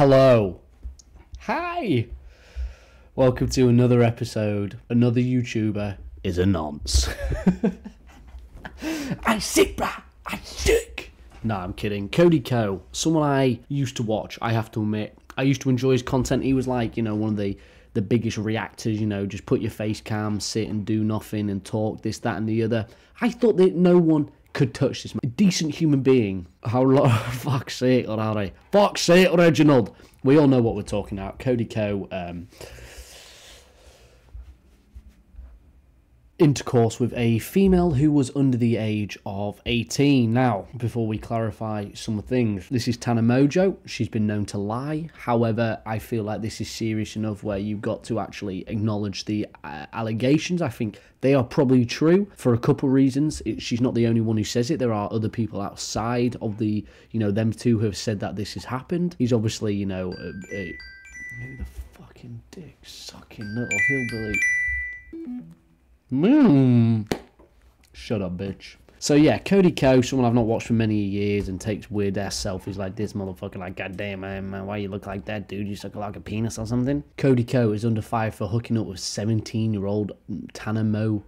Hello. Hi. Welcome to another episode. Another YouTuber is a nonce. I sick, brah. I sick. No, I'm kidding. Cody Ko, someone I used to watch, I have to admit. I used to enjoy his content. He was like, you know, one of the the biggest reactors, you know, just put your face cam, sit and do nothing and talk this, that, and the other. I thought that no one could touch this man. A decent human being. How long? Fuck's sake, Harry. Fuck's sake, Reginald. We all know what we're talking about. Cody Ko. Um, intercourse with a female who was under the age of 18. Now, before we clarify some things, this is Tana Mongeau. She's been known to lie. However, I feel like this is serious enough where you've got to actually acknowledge the uh, allegations. I think they are probably true for a couple reasons. It, she's not the only one who says it. There are other people outside of the, you know, them two who have said that this has happened. He's obviously, you know, a, who the fucking dick sucking little hillbilly. Mmm. Shut up, bitch. So yeah, Cody Ko, someone I've not watched for many years, and takes weird ass selfies like this motherfucker. Like, goddamn, man, man, why you look like that, dude? You suck like a penis or something. Cody Ko is under fire for hooking up with 17-year-old Tana Mo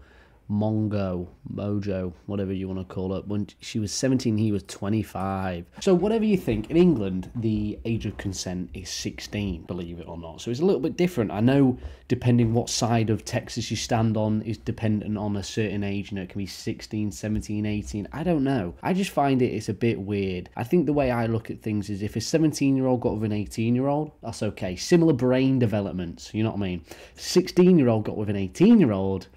Mongo, Mojo, whatever you want to call it. When she was 17, he was 25. So, whatever you think, in England, the age of consent is 16, believe it or not. So, it's a little bit different. I know, depending what side of Texas you stand on, is dependent on a certain age. You know, it can be 16, 17, 18. I don't know. I just find it, it's a bit weird. I think the way I look at things is if a 17 year old got with an 18 year old, that's okay. Similar brain developments, you know what I mean? 16 year old got with an 18 year old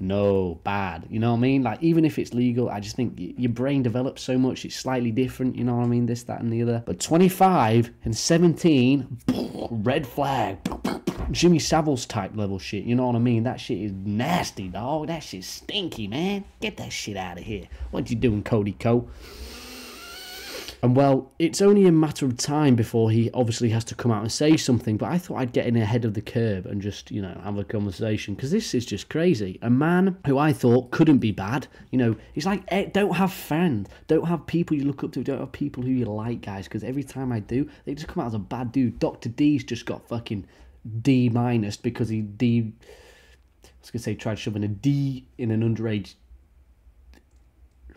no bad you know what i mean? Like even if it's legal i just think your brain develops so much it's slightly different you know what i mean? This that and the other. But 25 and 17 red flag. Jimmy savile's type level shit you know what i mean? That shit is nasty dog that shit's stinky man. Get that shit out of here. What you doing cody ko and well, it's only a matter of time before he obviously has to come out and say something. But I thought I'd get in ahead of the curve and just, you know, have a conversation because this is just crazy. A man who I thought couldn't be bad, you know, he's like, eh, don't have friends, don't have people you look up to, don't have people who you like, guys. Because every time I do, they just come out as a bad dude. Dr. D's just got fucking D minus because he D. I was gonna say tried shoving a D in an underage.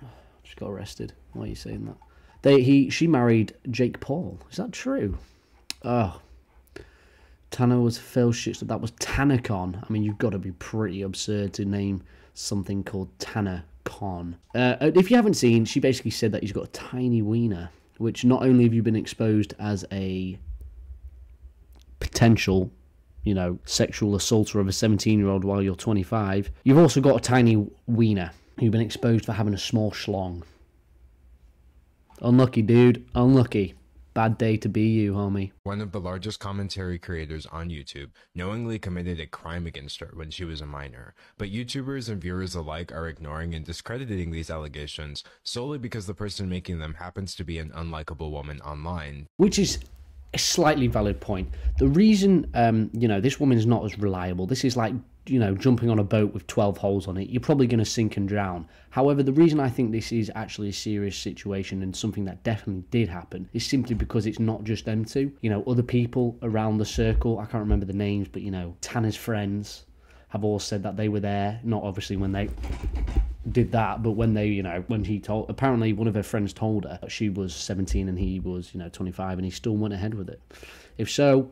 Just got arrested. Why are you saying that? They he she married Jake Paul. Is that true? Oh. Tana was Phil shit. That was TanaCon. I mean, you've got to be pretty absurd to name something called Tana Con. Uh, if you haven't seen, she basically said that he's got a tiny wiener, which not only have you been exposed as a potential, you know, sexual assaulter of a 17 year old while you're 25, you've also got a tiny wiener. You've been exposed for having a small schlong. Unlucky, dude. Unlucky. Bad day to be you, homie. One of the largest commentary creators on YouTube knowingly committed a crime against her when she was a minor. But YouTubers and viewers alike are ignoring and discrediting these allegations solely because the person making them happens to be an unlikable woman online. Which is a slightly valid point. The reason, um, you know, this woman's not as reliable. This is like you know, jumping on a boat with 12 holes on it, you're probably going to sink and drown. However, the reason I think this is actually a serious situation and something that definitely did happen is simply because it's not just them two. You know, other people around the circle, I can't remember the names, but, you know, Tana's friends have all said that they were there. Not obviously when they did that, but when they, you know, when he told, apparently one of her friends told her that she was 17 and he was, you know, 25 and he still went ahead with it. If so,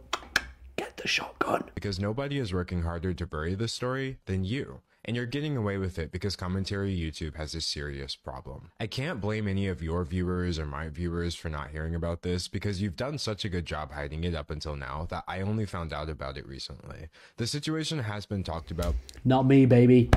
get the shotgun. Because nobody is working harder to bury this story than you. And you're getting away with it because commentary YouTube has a serious problem. I can't blame any of your viewers or my viewers for not hearing about this because you've done such a good job hiding it up until now that I only found out about it recently. The situation has been talked about. Not me, baby.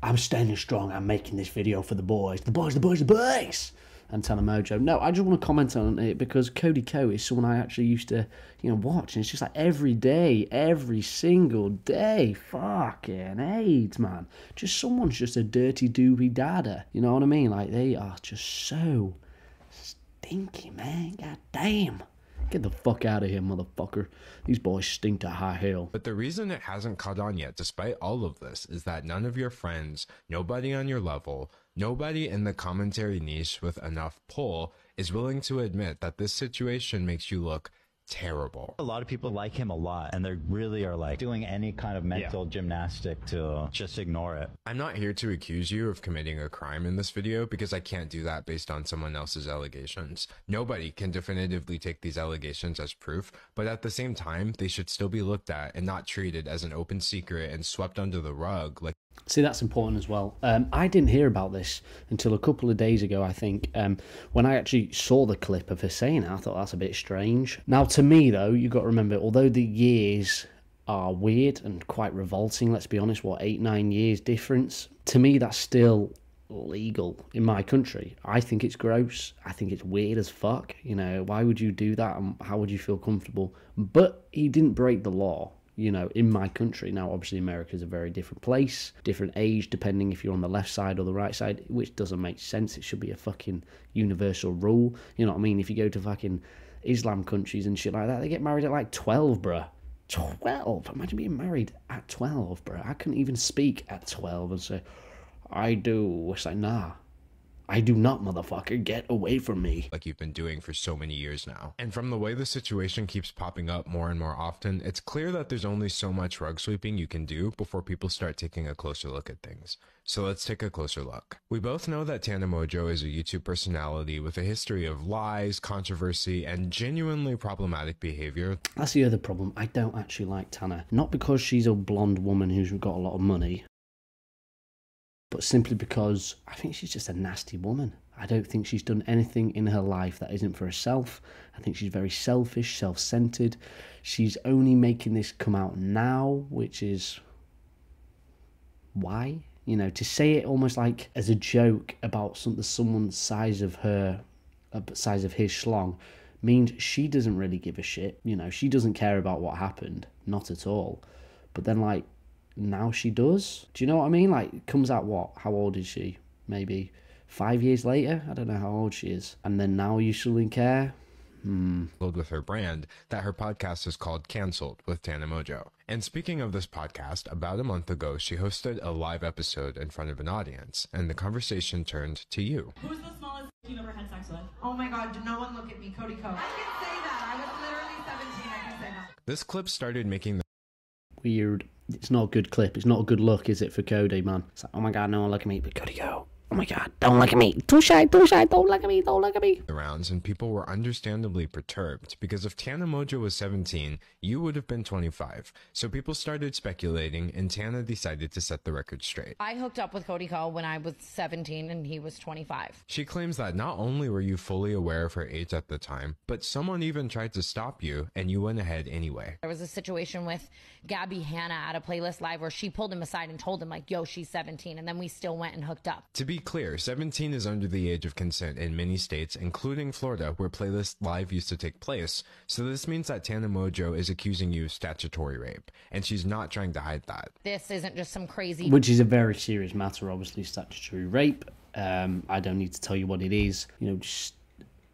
I'm standing strong. I'm making this video for the boys. The boys, the boys, the boys and Tana Mongeau. Oh, no, I just want to comment on it because Cody Ko is someone I actually used to, you know, watch. And it's just like every day, every single day. Fucking AIDS, man. Just someone's just a dirty doobie dada. You know what I mean? Like they are just so stinky, man. God damn. Get the fuck out of here, motherfucker. These boys stink to high hell. But the reason it hasn't caught on yet, despite all of this, is that none of your friends, nobody on your level, nobody in the commentary niche with enough pull is willing to admit that this situation makes you look terrible. A lot of people like him a lot, and they really are like doing any kind of mental gymnastic to just ignore it. I'm not here to accuse you of committing a crime in this video because I can't do that based on someone else's allegations. Nobody can definitively take these allegations as proof, but at the same time, they should still be looked at and not treated as an open secret and swept under the rug like See, that's important as well. Um, I didn't hear about this until a couple of days ago, I think. Um, when I actually saw the clip of her saying it, I thought that's a bit strange. Now, to me, though, you've got to remember, although the years are weird and quite revolting, let's be honest, what, eight, nine years difference, to me, that's still legal in my country. I think it's gross. I think it's weird as fuck. You know, why would you do that and how would you feel comfortable? But he didn't break the law you know, in my country. Now, obviously, America is a very different place, different age, depending if you're on the left side or the right side, which doesn't make sense. It should be a fucking universal rule. You know what I mean? If you go to fucking Islam countries and shit like that, they get married at like 12, bruh. 12? Imagine being married at 12, bruh. I couldn't even speak at 12 and say, I do. It's like, nah, I do not, motherfucker. Get away from me. like you've been doing for so many years now. And from the way the situation keeps popping up more and more often, it's clear that there's only so much rug sweeping you can do before people start taking a closer look at things. So let's take a closer look. We both know that Tana Mongeau is a YouTube personality with a history of lies, controversy, and genuinely problematic behavior. That's the other problem. I don't actually like Tana. Not because she's a blonde woman who's got a lot of money, but simply because I think she's just a nasty woman. I don't think she's done anything in her life that isn't for herself. I think she's very selfish, self centered. She's only making this come out now, which is why? You know, to say it almost like as a joke about some, someone's size of her, uh, size of his schlong, means she doesn't really give a shit. You know, she doesn't care about what happened, not at all. But then, like, now she does. Do you know what I mean? Like, comes out what? How old is she? Maybe five years later? I don't know how old she is. And then now you shouldn't care? Hmm. with her brand that her podcast is called Cancelled with Tana Mongeau. And speaking of this podcast, about a month ago, she hosted a live episode in front of an audience, and the conversation turned to you. Who's the smallest you've ever had sex with? Oh my god, do no one look at me, Cody Ko. I can say that. I was literally 17. I can say that. This clip started making the Weird. It's not a good clip. It's not a good look, is it, for Cody, man? It's like, oh my god, no one look at me. But Cody, go. Oh my god, don't look at me. Too shy, too shy. Don't look at me. Don't look at me. The rounds, and people were understandably perturbed because if Tana Mongeau was 17, you would have been 25. So people started speculating, and Tana decided to set the record straight. I hooked up with Cody Ko when I was 17 and he was 25. She claims that not only were you fully aware of her age at the time, but someone even tried to stop you, and you went ahead anyway. There was a situation with Gabby Hanna at a playlist live where she pulled him aside and told him like, "Yo, she's 17," and then we still went and hooked up. To be clear, 17 is under the age of consent in many states, including Florida, where Playlist Live used to take place. So this means that Tana Mongeau is accusing you of statutory rape, and she's not trying to hide that. This isn't just some crazy Which is a very serious matter, obviously, statutory rape. Um, I don't need to tell you what it is. You know, just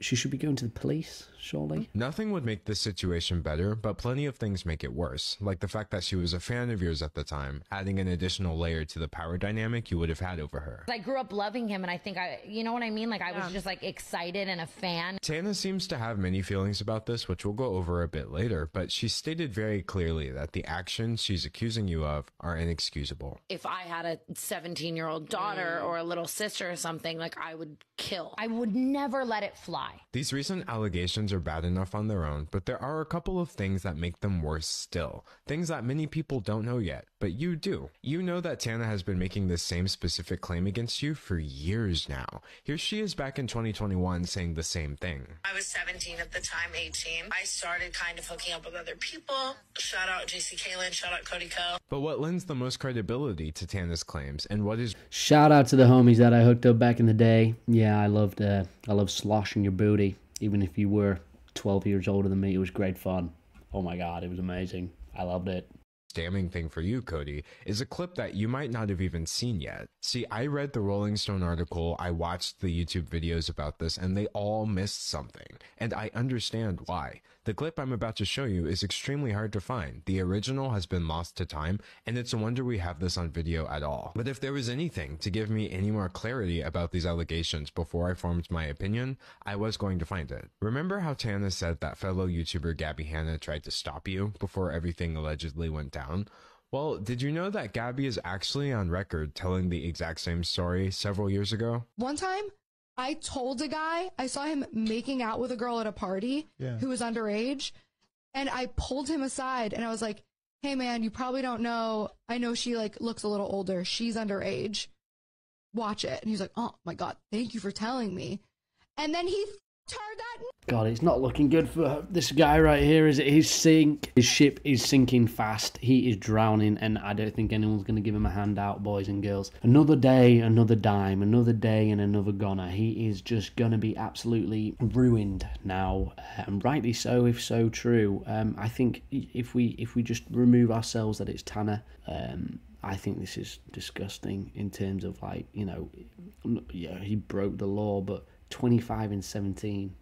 she should be going to the police, surely. Nothing would make this situation better, but plenty of things make it worse, like the fact that she was a fan of yours at the time, adding an additional layer to the power dynamic you would have had over her. I grew up loving him and I think I you know what I mean? Like I was just like excited and a fan. Tana seems to have many feelings about this, which we'll go over a bit later, but she stated very clearly that the actions she's accusing you of are inexcusable. if I had a 17 year old daughter mm. or a little sister or something, like I would kill. I would never let it fly. These recent allegations are bad enough on their own, but there are a couple of things that make them worse still. Things that many people don't know yet, but you do. You know that Tana has been making this same specific claim against you for years now. Here she is back in 2021 saying the same thing. I was 17 at the time, 18. I started kind of hooking up with other people. Shout out JC Caylen, shout out Cody Ko. But what lends the most credibility to Tana's claims and what is Shout out to the homies that I hooked up back in the day. Yeah, I loved uh, I loved sloshing your booty, even if you were 12 years older than me. It was great fun. Oh my god, it was amazing. I loved it. damning thing for you, Cody, is a clip that you might not have even seen yet. See, I read the Rolling Stone article, I watched the YouTube videos about this, and they all missed something. And I understand why. The clip I'm about to show you is extremely hard to find. The original has been lost to time, and it's a wonder we have this on video at all. But if there was anything to give me any more clarity about these allegations before I formed my opinion, I was going to find it. Remember how Tana said that fellow YouTuber Gabby Hanna tried to stop you before everything allegedly went down? Well, did you know that Gabby is actually on record telling the exact same story several years ago? One time, I told a guy, I saw him making out with a girl at a party Yeah. who was underage, and I pulled him aside and I was like, "Hey man, you probably don't know. I know she like looks a little older. She's underage. Watch it." And he's like, "Oh my god, thank you for telling me." And then he God, it's not looking good for this guy right here. Is it? He's sink, his ship is sinking fast. He is drowning, and I don't think anyone's going to give him a handout, boys and girls. Another day, another dime, another day, and another goner. He is just going to be absolutely ruined now, and rightly so, if so true. Um, I think if we if we just remove ourselves that it's Tana. Um, I think this is disgusting in terms of like you know, yeah, he broke the law, but 25 and 17.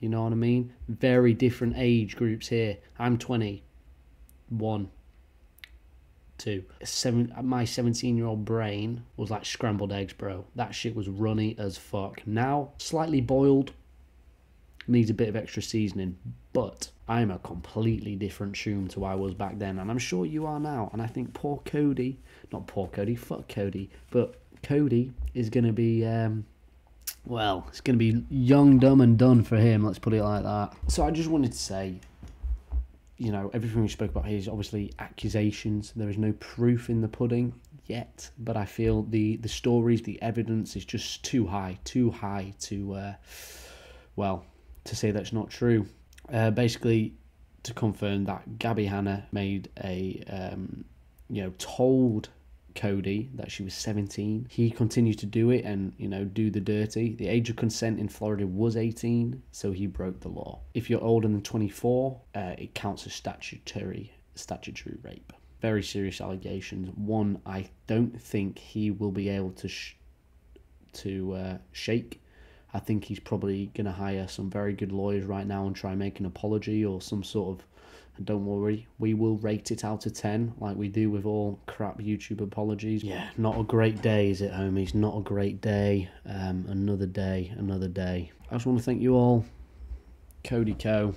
You know what I mean? Very different age groups here. I'm 20. One. Two. Seven, my 17 year old brain was like scrambled eggs, bro. That shit was runny as fuck. Now, slightly boiled. Needs a bit of extra seasoning. But I'm a completely different shoom to I was back then. And I'm sure you are now. And I think poor Cody, not poor Cody, fuck Cody, but Cody is going to be. Um, well, it's going to be young, dumb, and done for him. Let's put it like that. So I just wanted to say, you know, everything we spoke about here is obviously accusations. There is no proof in the pudding yet, but I feel the the stories, the evidence is just too high, too high to, uh, well, to say that's not true. Uh, basically, to confirm that Gabby Hanna made a, um, you know, told Cody that she was 17. He continued to do it and, you know, do the dirty. The age of consent in Florida was 18, so he broke the law. If you're older than 24, uh, it counts as statutory statutory rape. Very serious allegations. One, I don't think he will be able to to uh, shake. I think he's probably going to hire some very good lawyers right now and try and make an apology or some sort of and don't worry, we will rate it out of 10 like we do with all crap YouTube apologies. Yeah, not a great day, is it, homies? Not a great day. Um, another day, another day. I just want to thank you all. Cody Ko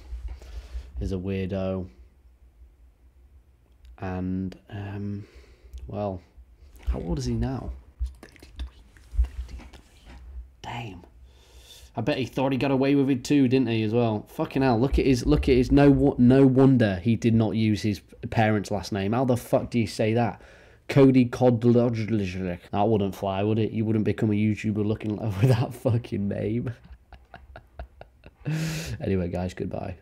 is a weirdo. And, um, well, how old is he now? 33. 33. Damn. I bet he thought he got away with it too, didn't he? As well. Fucking hell! Look at his. Look at his. No. No wonder he did not use his parents' last name. How the fuck do you say that? Cody Codlodge. That wouldn't fly, would it? You wouldn't become a YouTuber looking with that fucking name. anyway, guys, goodbye.